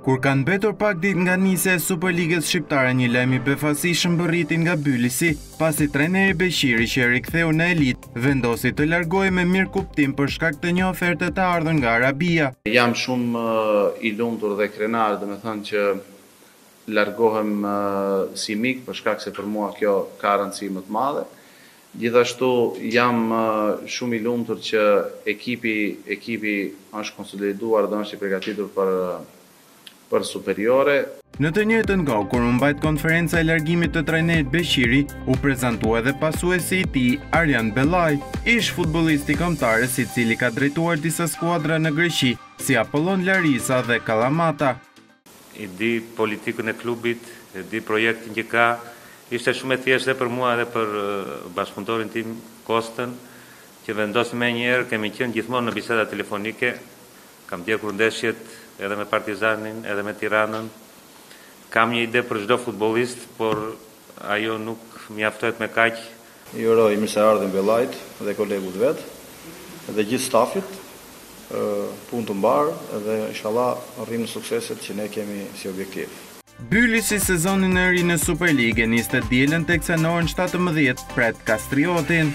Kur kanë mbetur pak ditë nga nisja e Superligës shqiptare, një lajm i befasishëm mbërriti nga Bylisi, pasi trajneri Beqiri që e riktheu në elitë, vendosi të largohej me mirëkuptim për shkak të një oferte të ardhur nga Arabia. Jam shumë i lumtur dhe krenar, domethënë që largohem si mik, për shkak se për mua kjo ka rëndësi më të madhe. Gjithashtu jam shumë i lumtur që ekipi ekipi është konsoliduar dhe është i pregatitur për për Superiore. Në të njëjtën kohë kur u mbajt konferenca e largimit të trajnerit Beqiri, u prezantua edhe pasuesi i tij, Arjan Bellaj, ish-futbollist i kombëtares i cili ka drejtuar disa skuadra në Greqi, si Apollon Larisa dhe Kalamata. E di politikën e klubit, e di projektin që ka. Ishte shumë e thjeshtë dhe për mua edhe për bashkëpunëtorin tim, Kostën, që vendosëm menjëherë, kemi qenë gjithmonë në biseda telefonike, kam ndjekur ndeshjet edhe me Partizanin, edhe me Tiranën. Kam një ide për çdo futbollist, por Ajo nuk mjaftohet me kaq. I uroj mirëseardhjen Bellajt dhe kolegut të vet dhe gjithë stafit, punë të mbarë dhe ishalla arrijmë në sukseset që ne kemi si objektiv. Bylisi sezonin e ri në Superligë e nis të dielën teksa në orën shtatëmbëdhjetë pret Kastriotin.